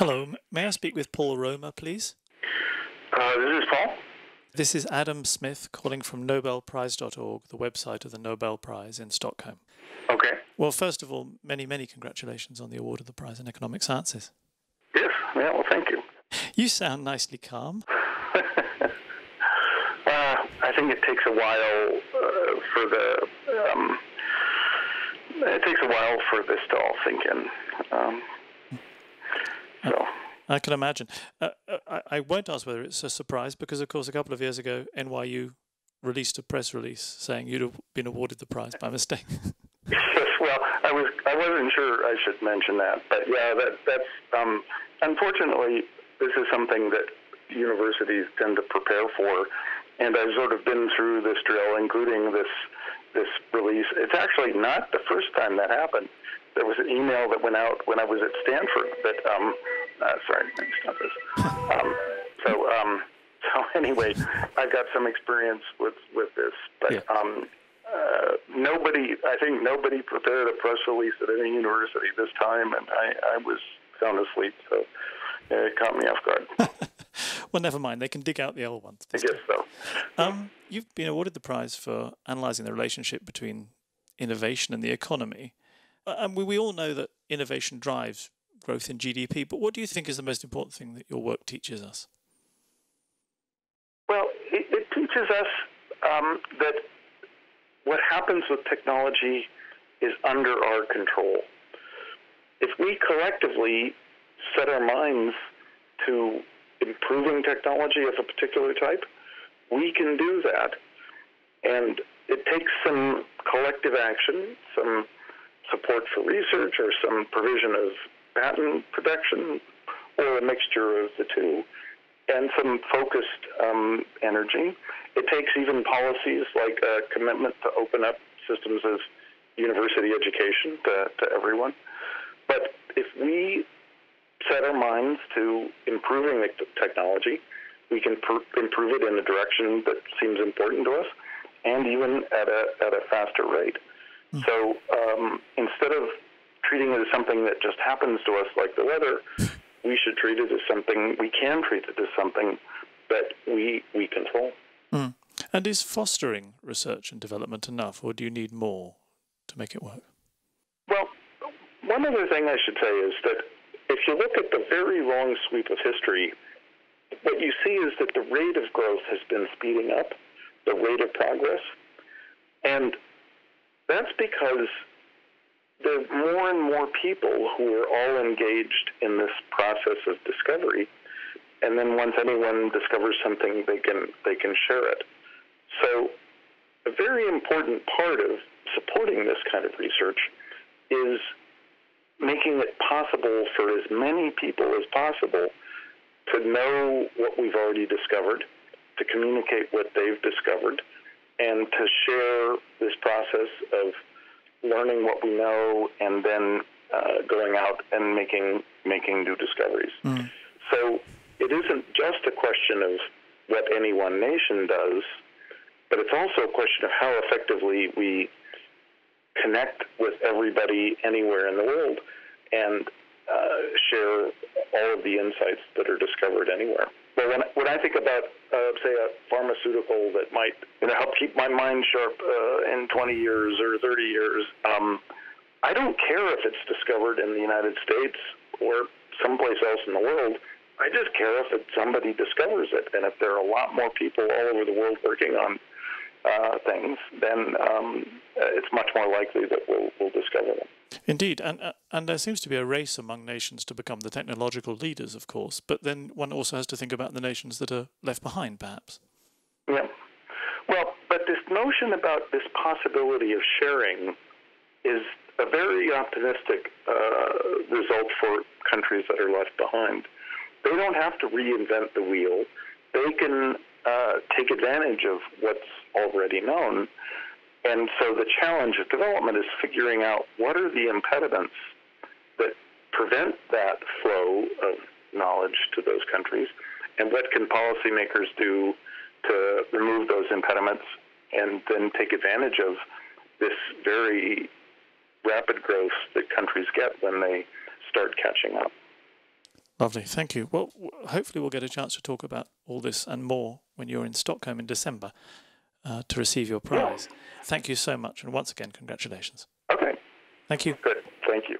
Hello, may I speak with Paul Romer, please? Uh, this is Paul. This is Adam Smith calling from NobelPrize.org, the website of the Nobel Prize in Stockholm. Okay. Well, first of all, many, many congratulations on the award of the Prize in Economic Sciences. Yes, yeah, well, thank you. You sound nicely calm. uh, I think it takes a while uh, for the. Um, it takes a while for this to all sink in. Um. I can imagine. Uh, uh, I, I won't ask whether it's a surprise because, of course, a couple of years ago, NYU released a press release saying you'd have been awarded the prize by mistake. well, I was I wasn't sure I should mention that, but yeah, that that's um, unfortunately this is something that universities tend to prepare for, and I've sort of been through this drill, including this this release. It's actually not the first time that happened. There was an email that went out when I was at Stanford that um, uh, sorry, stop this. Um, so um, so anyway, I've got some experience with with this, but. Yeah. Um, uh, nobody, I think nobody prepared a press release at any university this time, and I, I was sound asleep, so it caught me off guard. well, never mind. They can dig out the old ones. I guess so. Um, you've been awarded the prize for analysing the relationship between innovation and the economy. Uh, and we, we all know that innovation drives growth in GDP, but what do you think is the most important thing that your work teaches us? Well, it, it teaches us um, that what happens with technology is under our control. If we collectively set our minds to improving technology of a particular type, we can do that. And it takes some collective action, some support for research, or some provision of patent protection, or a mixture of the two, and some focused um, energy. It takes even policies like a commitment to open up systems of university education to, to everyone. But if we set our minds to improving the technology, we can pr- improve it in a direction that seems important to us, and even at a at a faster rate. Mm. So um, instead of treating it as something that just happens to us like the weather, we should treat it as something we can treat it as something that we we control. Mm. And is fostering research and development enough, or do you need more to make it work? Well, one other thing I should say is that if you look at the very long sweep of history, what you see is that the rate of growth has been speeding up, the rate of progress. And that's because there are more and more people who are all engaged in this process of discovery. And then once anyone discovers something, they can they can share it. So a very important part of supporting this kind of research is making it possible for as many people as possible to know what we've already discovered, to communicate what they've discovered, and to share this process of learning what we know and then uh, going out and making making new discoveries. Mm. So it isn't just a question of what any one nation does, but it's also a question of how effectively we connect with everybody anywhere in the world and uh, share all of the insights that are discovered anywhere. But when, when I think about, uh, say, a pharmaceutical that might you know, help keep my mind sharp uh, in 20 years or 30 years, um, I don't care if it's discovered in the United States or someplace else in the world. I just care if it, somebody discovers it, and if there are a lot more people all over the world working on uh, things, then um, it's much more likely that we'll, we'll discover them. Indeed, and uh, and there seems to be a race among nations to become the technological leaders, of course. But then one also has to think about the nations that are left behind, perhaps. Yeah. Well, but this notion about this possibility of sharing is a very optimistic uh, result for countries that are left behind. They don't have to reinvent the wheel. They can uh, take advantage of what's already known. And so the challenge of development is figuring out what are the impediments that prevent that flow of knowledge to those countries, and what can policymakers do to remove those impediments and then take advantage of this very rapid growth that countries get when they start catching up. Lovely, thank you. Well, hopefully, we'll get a chance to talk about all this and more when you're in Stockholm in December uh, to receive your prize. Yeah. Thank you so much, and once again, congratulations. Okay. Thank you. Good. Thank you.